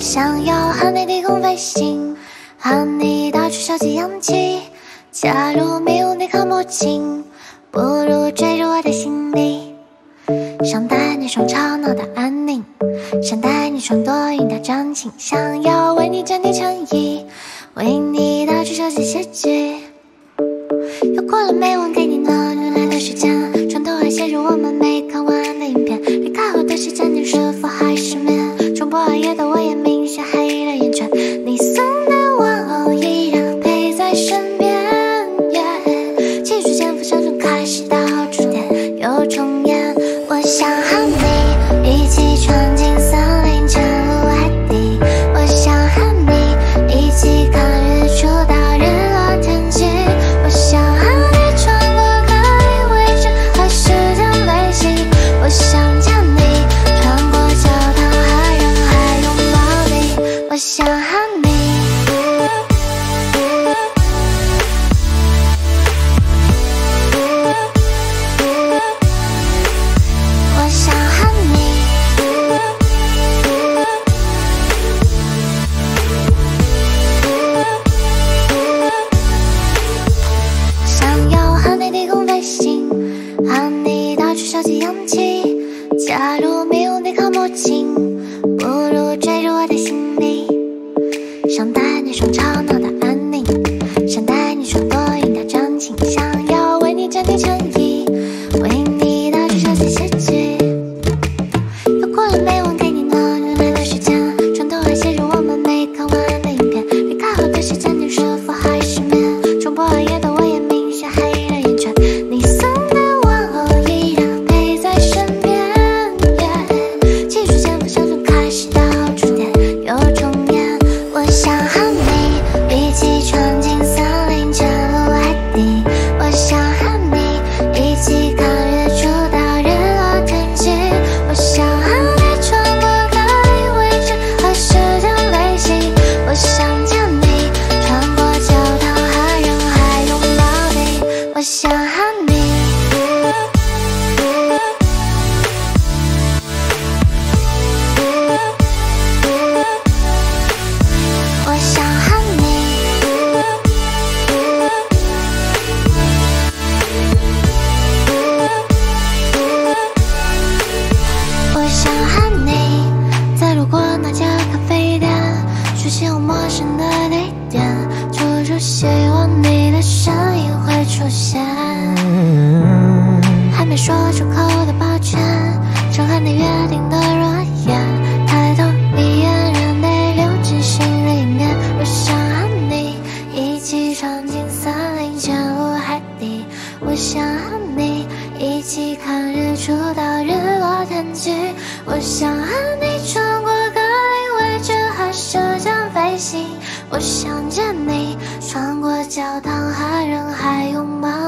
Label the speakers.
Speaker 1: 想要和你低空飞行，和你到处收集氧气。假如迷雾你看不清，不如坠入我的心里。想带你闯吵闹的安宁，想带你闯多云的真情，想要为你整理衬衣，为你到处收集诗句。又过了每晚给你呢日来的时间，床头还写着我们没看完的影片。离开后的时间，收集氧气。假如没有你靠墨镜，不如坠入我的心里。想带你闯吵闹的希望陌生的地点，处处希望你的身影会出现。还没说出口的抱歉，正和你约定的诺言，抬头一眼，让泪流进心里面。我想和你一起闯进森林，潜入海底。我想和你一起看日出到日落天晴。我想和你我想见你，穿过教堂和人海拥抱。